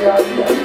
Yeah, yeah.